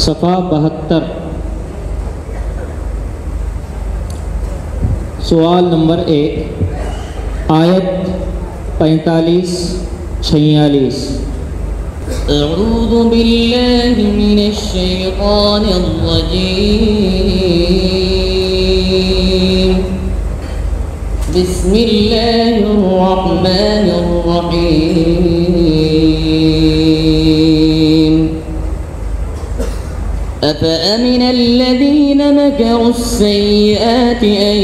صفا بہتر۔ سوال نمبر ایک آیت پینتالیس چھیالیس۔ أعوذ بالله من الشيطان الرجيم. بسم الله الرحمن الرحيم. أفأمن الذين مكروا السيئات أن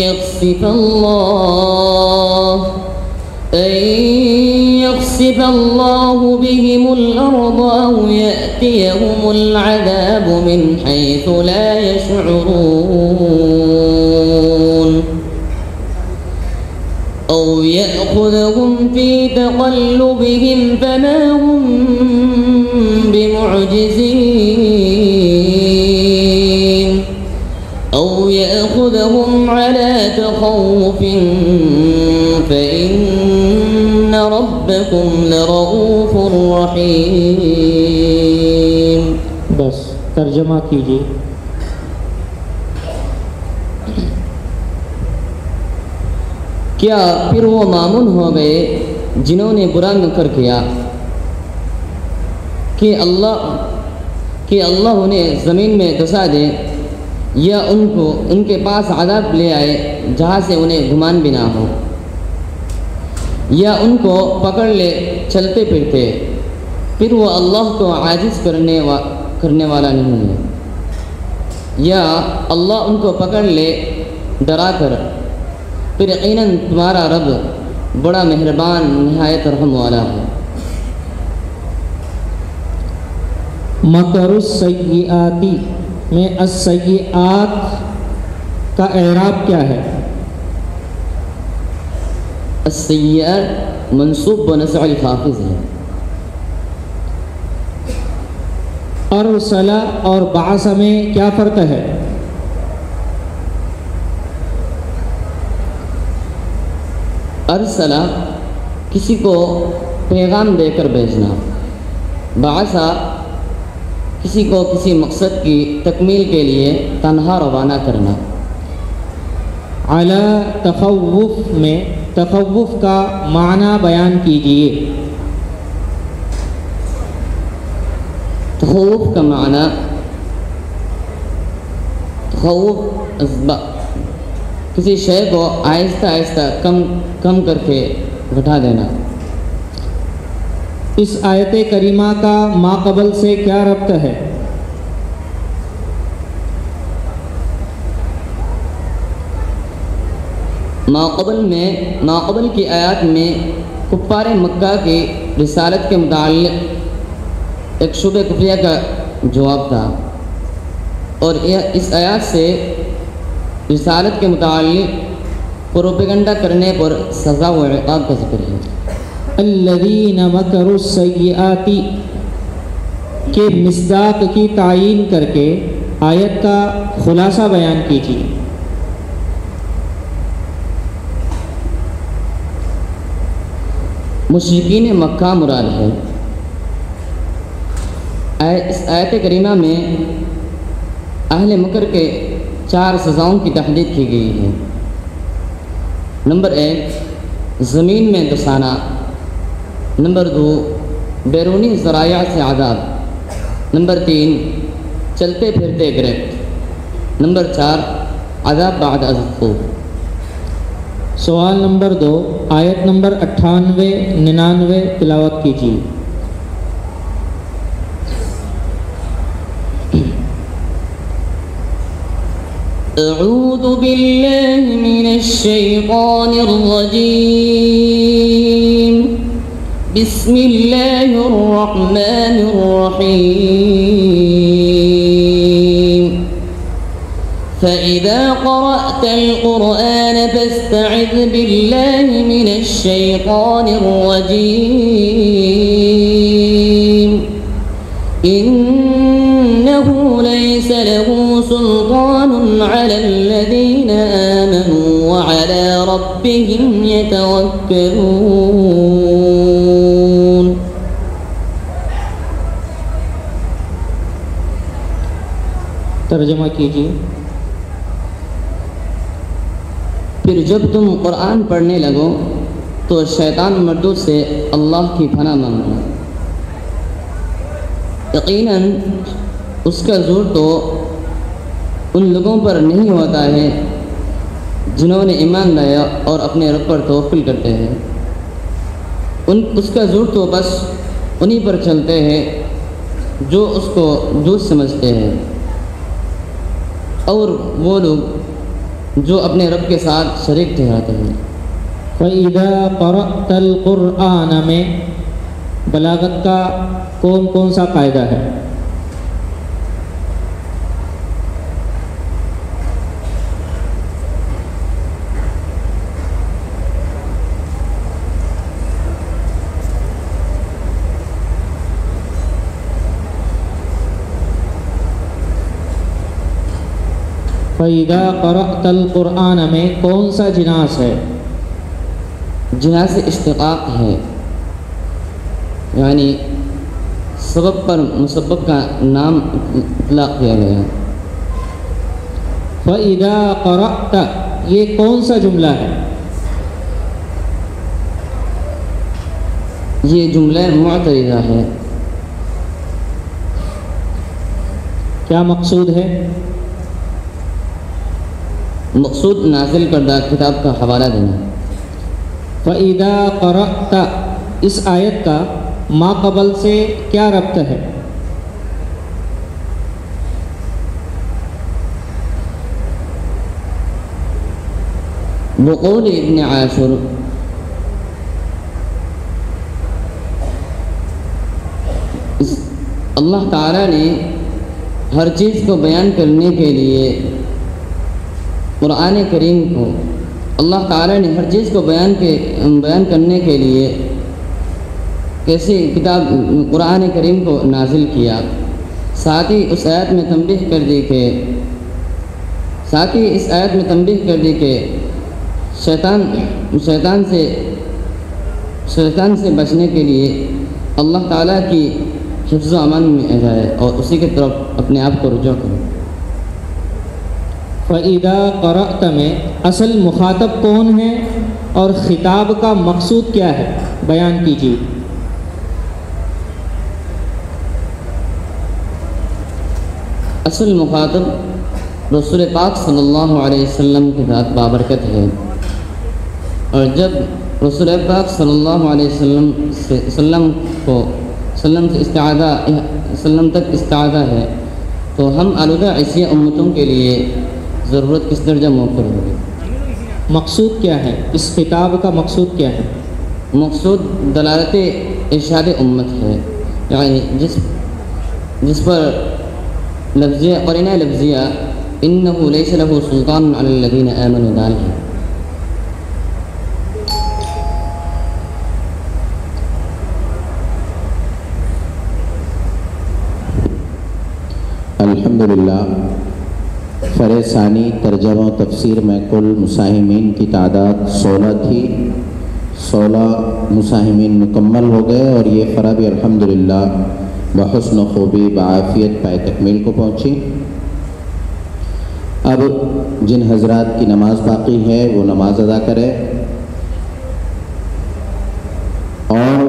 يخسف الله أن يخسف الله بهم الأرض أو يأتيهم العذاب من حيث لا يشعرون أو يأخذهم في تقلبهم فما هم تأخذهم على تخوف فإن ربكم لرؤوف رحيم. بس ترجمة كيجي کیا پھر وہ معمول ہو گئے جنہوں نے برا نکر کیا؟ کہ اللہ کہ اللہ انہیں زمین میں دسا دے۔ یا ان کو ان کے پاس عذاب لے آئے جہاں سے انہیں گمان بھی نہ ہو۔ یا ان کو پکڑ لے، چلتے پھرتے۔ پھر وہ اللہ کو عاجز کرنے وا، کرنے والا نہیں ہے۔ یا اللہ ان کو پکڑ لے، ڈرا کر۔ پھر یقیناً تمہارا رب بڑا مہربان، نہایت رحم والا ہے۔ مکر السیئاتی۔ میں السیئات کا اعراب کیا ہے؟ السیئات منصوب و نسع الخافظ ہے۔ ارسلا اور بعث میں کیا فرق ہے؟ ارسلہ کسی کو پیغام دے کر بھیجنا۔ بعثہ کسی کو کسی مقصد کی تکمیل کے لیے تنہا روانہ کرنا۔ اعلی تخوف میں تخوف کا معنی بیان کیجیے تخوف کا معنی تخوف کسی شے کو آہستہ آہستہ کم کم کر کے گھٹا دینا۔ اس آیت کریمہ کا ما قبل سے کیا ربط ہے؟ ماقبل میں ماقبل کی آیات میں کفار مکہ کی رسالت کے متعلق ایک شبہ کفریہ کا جواب تھا۔ اور یہ اس آیات سے رسالت کے متعلق پروپیگنڈا کرنے پر سزا و عقاب کا ذکر ہے۔ الذین مکروا السیئاتی کے مصداق کی تعین کر کے آیت کا خلاصہ بیان کیجیے۔ مشرقین مکہ مراد ہے۔ آیت- اس آیت کریمہ میں اہل مکر کے چار سزاؤں کی تحدید کی گئی ہے۔ نمبر ایک، زمین میں دسانا۔ نمبر دو، بیرونی ذرائع سے عذاب نمبر تین، چلتے پھرتے گرفت نمبر چار، عذاب بعد ازخوف سوال نمبر دو، آیت نمبر اٹھانوے، ننانوے، تلاوت کیجیے۔ أعوذ بالله من الشيطان الرجيم بسم الله الرحمن الرحيم. فإذا قرأت القرآن فاستعذ بالله من الشيطان الرجيم. إنه ليس له سلطان على الذين آمنوا وعلى ربهم يتوكلون. ترجمہ کیجیے۔ پھر جب تم قرآن پڑھنے لگو، تو شیطان مردود سے اللہ کی پناہ مانگو۔ یقیناً اس کا زور تو ان لوگوں پر نہیں ہوتا ہے جنہوں نے ایمان لایا اور اپنے رب پر توقل کرتے ہیں۔ ان، اس کا زور تو بس انہی پر چلتے ہیں جو اس کو دوست سمجھتے ہیں۔ اور وہ لوگ جو اپنے رب کے ساتھ شریک ٹھہراتے ہیں۔ فَإِذَا قَرَأْتَ الْقُرْآنَ میں، بلاغت کا کون کون سا قاعدہ ہے؟ فَإِذَا قَرَأْتَ الْقُرْآنَ میں کون سا جناس ہے؟ جہاں سے اشتقاق ہے۔ یعنی سبب پر مسبب کا نام اطلاق کیا گیا۔ ہے فَإِذَا قَرَأْتَ، یہ کون سا جملہ ہے؟ یہ جملہ معترضہ ہے۔ کیا مقصود ہے؟ مقصود نازل کردہ کتاب کا حوالہ دینا فَإِذَا قَرَأْتَ، اس آیت کا ما قبل سے کیا ربط ہے؟ وقول ابن عاشر اللہ تعالیٰ نے ہر چیز کو بیان کرنے کے لیے قرآن کریم کو اللہ تعالیٰ نے ہر چیز کو بیان کے بیان کرنے کے لیے کیسی کتاب قرآن کریم کو نازل کیا۔ ساتھ ہی اس آیت میں تنبیہ کر دی کہ ساتھ ہی اس آیت میں تنبیہ کر دی کہ شیطان شیطان سے شیطان سے بچنے کے لیے اللہ تعالیٰ کی حفظ و امان میں جائے اور اسی کی طرف اپنے آپ کو رجوع کرے۔ فَإِذَا قَرَأْتَ میں اصل مخاطب کون ہے اور خطاب کا مقصود کیا ہے؟ بیان کیجیے۔ اصل مخاطب رسول پاک صلی اللہ علیہ وسلم کے ذات بابرکت ہے۔ اور جب رسول پاک صلی اللہ علیہ وسلم سے وسلم کو وسلم سے استعادہ وسلم تک استعادہ ہے، تو ہم آلودہ ایسی امتوں کے لیے ضرورت کس درجہ موقر ہوگی مقصود کیا ہے؟ اس خطاب کا مقصود کیا ہے؟ مقصود دلالت ارشاد امت ہے۔ یعنی جس جس پر لفظیہ قرینہ لفظیہ انہو لیس له سلطان علی الذین آمنوا دال ہے۔ الحمدللہ۔ فر ثانی ترجمہ و تفسیر میں کل مساہمین کی تعداد سولہ تھی۔ سولہ مساہمین مکمل ہو گئے اور یہ فرا بھی الحمدللہ بحسن و خوبی بعافیت پائے تکمیل کو پہنچی۔ اب جن حضرات کی نماز باقی ہے وہ نماز ادا کرے اور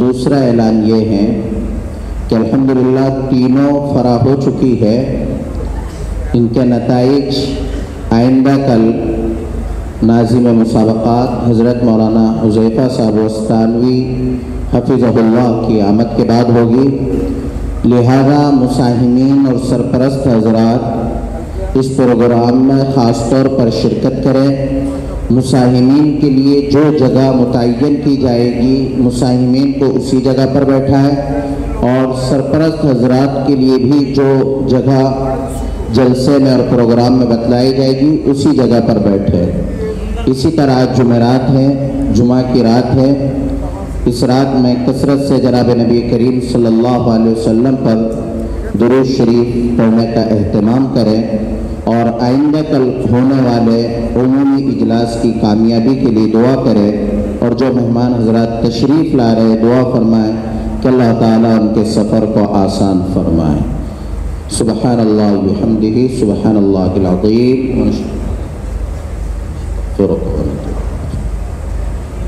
دوسرا اعلان یہ ہے کہ الحمدللہ تینوں فرا ہو چکی ہے۔ ان کے نتائج آئندہ کل ناظم مسابقات حضرت مولانا حذیفہ صاحب وسطانوی حفظ اللہ کی آمد کے بعد ہوگی۔ لہذا مساہمین اور سرپرست حضرات، اس پروگرام میں خاص طور پر شرکت کریں۔ مساہمین کے لیے جو جگہ متعین کی جائے گی مساہمین کو اسی جگہ پر بیٹھائیں۔ اور سرپرست حضرات کے لیے بھی جو جگہ جلسے میں اور پروگرام میں بتلائی جائے گی، اسی جگہ پر بیٹھے۔ اسی طرح آج جمعرات ہیں، جمعہ کی رات ہے۔ اس رات میں کثرت سے جناب نبی کریم صلی اللہ علیہ وسلم پر درود شریف پڑھنے کا اہتمام کریں اور آئندہ کل ہونے والے عمومی اجلاس کی کامیابی کے لیے دعا کریں۔ اور جو مہمان حضرات تشریف لا رہے دعا فرمائیں کہ اللہ تعالیٰ ان کے سفر کو آسان فرمائیں سبحان الله بحمده سبحان الله العظيم. ونشكره